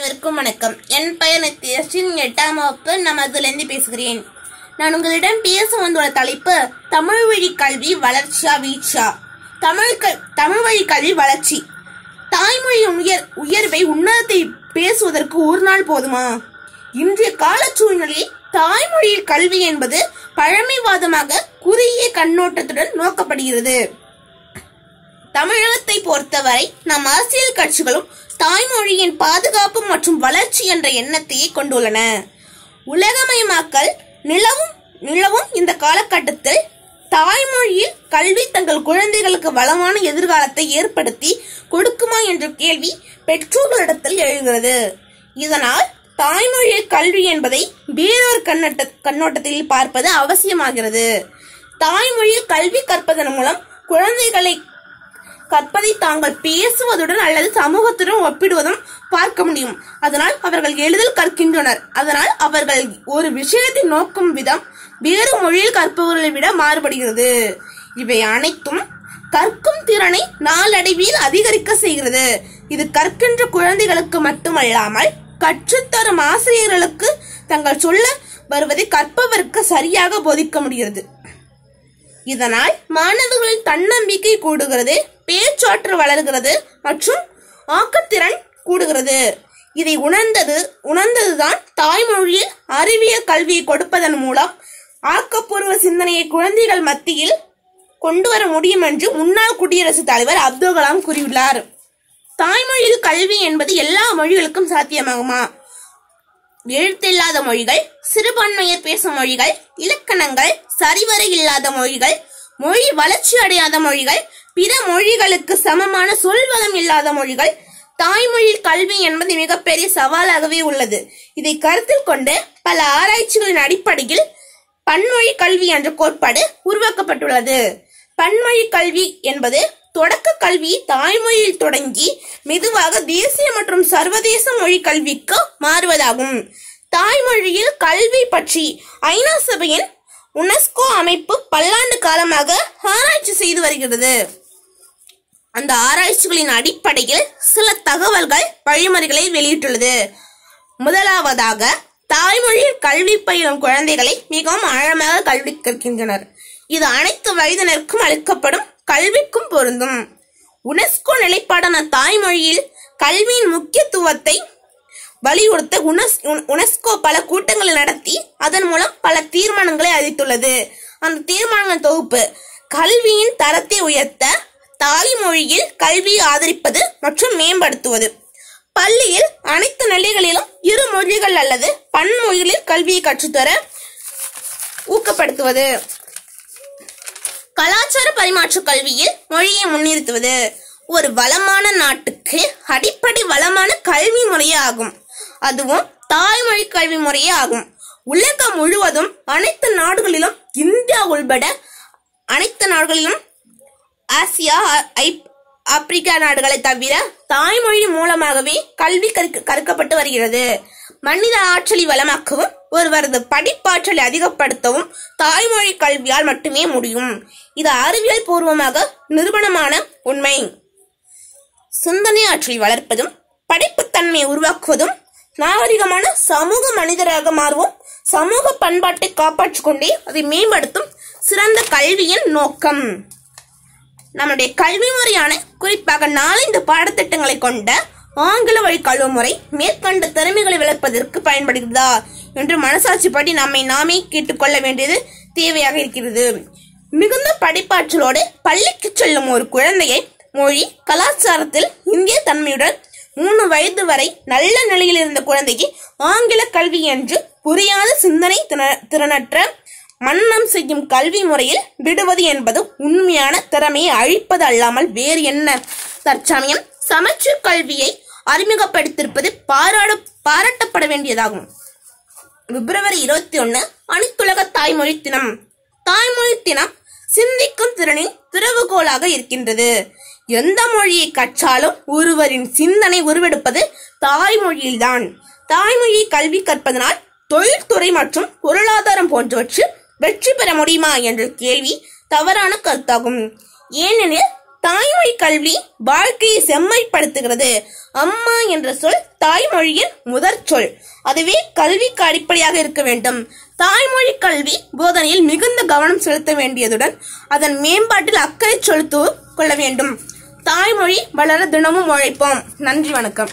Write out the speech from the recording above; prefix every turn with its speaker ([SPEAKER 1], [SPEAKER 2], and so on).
[SPEAKER 1] அனைவருக்கும் வணக்கம். என் பெயர் நித்யஸ்டின் எட்டாம் வகுப்பு நமதுலேருந்து பேசுகிறேன். நான் உங்களிடம் பேச வந்துள்ள தலைப்பு தமிழ் வழி கல்வி வளர்ச்சியா வீழ்ச்சியா? தமிழ் க- தமிழ் வழி கல்வி வளர்ச்சி. தாய்மொழி உயர் உயர்வை உன்னதத்தை பேசுவதற்கு ஒரு நாள் போதுமா? இன்றைய கால சூழ்நிலையில் தாய்மொழியில் கல்வி என்பது பழமைவாதமாக குறுகிய கண்ணோட்டத்துடன் நோக்கப்படுகிறது. தமிழகத்தை பொறுத்தவரை நம் அரசியல் கட்சிகளும் தாய்மொழியின் பாதுகாப்பு மற்றும் வளர்ச்சி என்ற எண்ணத்தையே கொண்டுள்ளன. உலகமயமாக்கல் நிலவும் நிலவும் இந்த காலகட்டத்தில் தாய்மொழியில் கல்வி தங்கள் குழந்தைகளுக்கு வளமான எதிர்காலத்தை ஏற்படுத்தி கொடுக்குமா என்ற கேள்வி பெற்றோர்களிடத்தில் எழுகிறது. இதனால் தாய்மொழியில் கல்வி என்பதை வேறொரு கண்ணோட்ட கண்ணோட்டத்தில் பார்ப்பது அவசியமாகிறது. தாய்மொழியில் கல்வி கற்பதன் மூலம் குழந்தைகளை கற்பதை தாங்கள் பேசுவதுடன் அல்லது சமூகத்துடன் ஒப்பிடுவதும் பார்க்க முடியும். அதனால் அவர்கள் எளிதில் கற்கின்றனர். அதனால் அவர்கள் ஒரு விஷயத்தை நோக்கும் விதம் வேறு மொழியில் கற்பவர்களை விட மாறுபடுகிறது. இவை அனைத்தும் கற்கும் திறனை நாளடைவில் அதிகரிக்க செய்கிறது. இது கற்கின்ற குழந்தைகளுக்கு மட்டுமல்லாமல் கற்றுத்தரும் ஆசிரியர்களுக்கு தங்கள் சொல்ல வருவதை கற்பவருக்கு சரியாக போதிக்க முடிகிறது. இதனால் மாணவர்களின் தன்னம்பிக்கை கூடுகிறது பேச்சாற்றல் வளர்கிறது மற்றும் ஆக்கத்திறன் கூடுகிறது. இதை உணர்ந்தது உணர்ந்ததுதான் தாய்மொழியில் அறிவியல் கல்வியை கொடுப்பதன் மூலம் ஆக்கப்பூர்வ சிந்தனையை குழந்தைகள் மத்தியில் கொண்டு வர முடியும் என்று முன்னாள் குடியரசுத் தலைவர் அப்துல் கலாம் கூறியுள்ளார். தாய்மொழியில் கல்வி என்பது எல்லா மொழிகளுக்கும் சாத்தியமாகுமா? எழுத்தில்லாத மொழிகள் சிறுபான்மையர் பேசும் மொழிகள் இலக்கணங்கள் சரிவர இல்லாத மொழிகள் மொழி வளர்ச்சி அடையாத மொழிகள் பிற மொழிகளுக்கு சமமான சொல்வதம் இல்லாத மொழிகள் தாய்மொழி கல்வி என்பது மிகப்பெரிய சவாலாகவே உள்ளது. இதை கருத்தில் கொண்டு பல ஆராய்ச்சிகளின் அடிப்படையில் பன்மொழி கல்வி என்ற கோட்பாடு உருவாக்கப்பட்டுள்ளது. பன்மொழி கல்வி என்பது தொடக்க கல்வி தாய்மொழியில் தொடங்கி மெதுவாக தேசிய மற்றும் சர்வதேச மொழி கல்விக்கு மாறுவதாகும். தாய்மொழியில் கல்வி பற்றி ஐநா சபையின் உனஸ்கோ அமைப்பு பல்லாண்டு காலமாக ஆராய்ச்சி செய்து வருகிறது. அந்த ஆராய்ச்சிகளின் அடிப்படையில் சில தகவல்கள் வழிமுறைகளை வெளியிட்டுள்ளது. முதலாவதாக தாய்மொழியில் கல்வி பயிலும் குழந்தைகளை மிகவும் ஆழமாக கல்வி கற்கின்றனர். இது அனைத்து வயதினருக்கும் அளிக்கப்படும் கல்விக்கும் பொருந்தும். உனெஸ்கோ நிலைப்பாடான தாய்மொழியில் கல்வியின் முக்கியத்துவத்தை வலியுறுத்த உனஸ்- உனெஸ்கோ பல கூட்டங்களை நடத்தி அதன் மூலம் பல தீர்மானங்களை அறிவித்துள்ளது. அந்த தீர்மானங்கள் தொகுப்பு கல்வியின் தரத்தை உயர்த்த தாய்மொழியில் கல்வியை ஆதரிப்பது மற்றும் மேம்படுத்துவது. பள்ளியில் அனைத்து நிலைகளிலும் இரு மொழிகள் அல்லது பன்மொழிகளில் கல்வியை கற்றுத்தர ஊக்கப்படுத்துவது. கலாச்சார பரிமாற்ற கல்வியில் மொழியை முன்னிறுத்துவது ஒரு வளமான நாட்டுக்கு அடிப்படை வளமான கல்வி முறையே ஆகும் அதுவும் தாய்மொழி கல்வி முறையே ஆகும். உலகம் முழுவதும் அனைத்து நாடுகளிலும் இந்தியா உள்பட அனைத்து நாடுகளிலும் ஆசியா ஆப்பிரிக்கா நாடுகளை தவிர தாய்மொழி மூலமாகவே கல்வி கற்க- கற்கப்பட்டு வருகிறது. மனித ஆற்றலை வளமாக்கவும் ஒருவரது படிப்பாற்றலை அதிகப்படுத்தவும் தாய்மொழி கல்வியால் மட்டுமே முடியும். இது அறிவியல் பூர்வமாக நிரூபணமான உண்மை. சிந்தனை ஆற்றலை வளர்ப்பதும் படிப்புத்தன்மையை உருவாக்குவதும் நாகரிகமான சமூக மனிதராக மாறுவோம். சமூக பண்பாட்டை காப்பாற்றிக் கொண்டே அதை மேம்படுத்தும் சிறந்த கல்வியின் நோக்கம். நம்முடைய கல்வி முறையான குறிப்பாக நாலந்து பாடத்திட்டங்களை கொண்ட ஆங்கில வழி கல்வி முறை மேற்கண்ட திறமைகளை விளப்பதற்கு பயன்படுகிறதா என்று மனசாட்சிப்படி நம்மை நாமே கேட்டுக்கொள்ள வேண்டியது தேவையாக இருக்கிறது. மிகுந்த படிப்பாற்றலோடு பள்ளிக்கு செல்லும் ஒரு குழந்தையை மொழி கலாச்சாரத்தில் இந்திய தன்மையுடன் மூணு வயது வரை நல்ல நிலையில் இருந்த குழந்தைக்கு ஆங்கில கல்வி என்று புரியாத சிந்தனை திற- திறனற்ற மன்னம் செய்யும் கல்வி முறையில் விடுவது என்பது உண்மையான திறமையை அழிப்பது அல்லாமல் வேறு என்ன. தற்சமயம் சமச்சீர் கல்வியை அறிமுகப்படுத்தியிருப்பது பாராட பாராட்டப்பட வேண்டியதாகும். பிப்ரவரி இருபத்தி ஒன்னு அனைத்துலக தாய்மொழி தினம். தாய்மொழி தினம் சிந்திக்கும் திறனின் திறவுகோலாக இருக்கின்றது. எந்த மொழியை கற்றாலும் ஒருவரின் சிந்தனை உருவெடுப்பது தாய்மொழியில்தான். தாய்மொழியை கல்வி கற்பதனால் தொழில்துறை மற்றும் பொருளாதாரம் போன்றவற்றில் வெற்றி பெற முடியுமா என்ற கேள்வி தவறான கருத்தாகும். ஏனெனில் தாய்மொழி கல்வி வாழ்க்கையை செம்மைப்படுத்துகிறது. அம்மா என்ற சொல் தாய்மொழியின் முதற் சொல். அதுவே கல்விக்கு அடிப்படையாக இருக்க வேண்டும். தாய்மொழி கல்வி போதனையில் மிகுந்த கவனம் செலுத்த வேண்டியதுடன் அதன் மேம்பாட்டில் அக்கறை செலுத்து கொள்ள வேண்டும். தாய்மொழி வளர தினமும் உழைப்போம். நன்றி வணக்கம்.